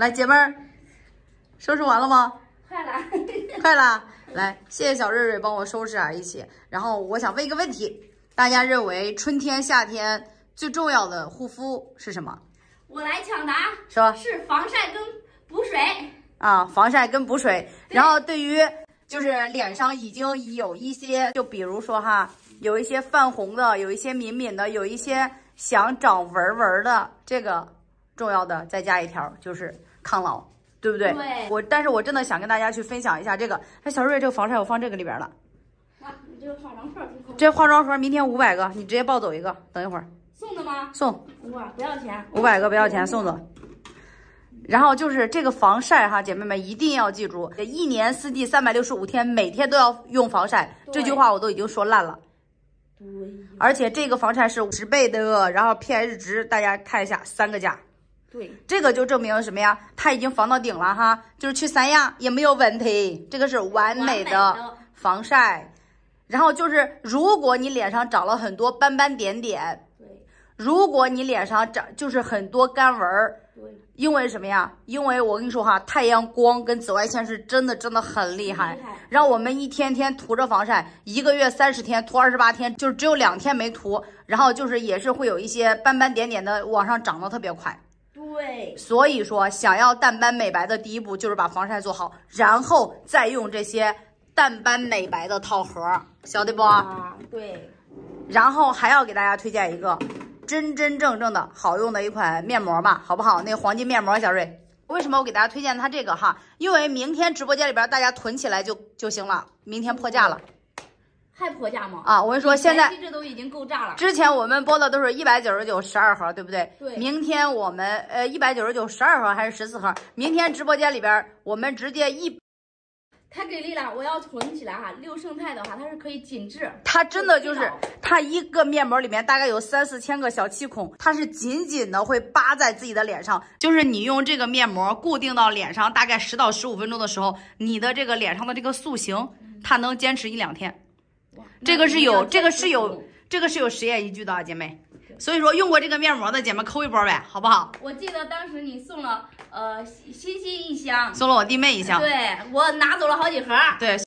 来，姐妹儿，收拾完了吗？快了，快了，来，谢谢小瑞瑞帮我收拾啊，一起。然后我想问一个问题，大家认为春天、夏天最重要的护肤是什么？我来抢答，说是防晒跟补水。啊，防晒跟补水。然后对于就是脸上已经有一些，就比如说哈，有一些泛红的，有一些敏敏的，有一些想长纹纹的，这个重要的再加一条就是抗老，对不对？对我，但是我真的想跟大家去分享一下这个。哎，小瑞，这个防晒我放这个里边了。啊，你这个化妆盒。这化妆盒明天五百个，你直接抱走一个。等一会儿送的吗？送哇，不要钱。五百个，不要钱，送走。然后就是这个防晒哈，姐妹们一定要记住，一年四季三百六十五天，每天都要用防晒。这句话我都已经说烂了。对，而且这个防晒是十倍的，然后 pH 值大家看一下，三个加，对，这个就证明什么呀？它已经防到顶了哈，就是去三亚也没有问题，这个是完美的的防晒。然后就是，如果你脸上长了很多斑斑点点，对，如果你脸上长就是很多干纹儿，对，因为什么呀？因为我跟你说哈，太阳光跟紫外线是真的真的很厉害厉害。让我们一天天涂着防晒，一个月三十天涂二十八天，就是只有两天没涂，然后就是也是会有一些斑斑点点的往上长得特别快。对，所以说，想要淡斑美白的第一步就是把防晒做好，然后再用这些淡斑美白的套盒，晓得不？啊，对，然后还要给大家推荐一个真真正正的好用的一款面膜吧，好不好？那个黄金面膜，小瑞。为什么我给大家推荐它这个哈？因为明天直播间里边大家囤起来就就行了，明天破价了还破价吗？啊！我跟你说，现在这都已经够炸了。之前我们播的都是一百九十九十二盒，对不对？对明天我们呃一百九十九十二盒还是十四盒？明天直播间里边我们直接一，太给力了！我要囤起来哈。六胜肽的话，它是可以紧致，它真的就是它一个面膜里面大概有三四千个小气孔，它是紧紧的会扒在自己的脸上。就是你用这个面膜固定到脸上，大概十到十五分钟的时候，你的这个脸上的这个塑形，它能坚持一两天。哇这个是有，这个是。有，这个是有实验依据的啊，姐妹。所以说用过这个面膜的姐妹扣一波呗，好不好？我记得当时你送了呃欣欣一箱，送了我弟妹一箱。对我拿走了好几盒。对。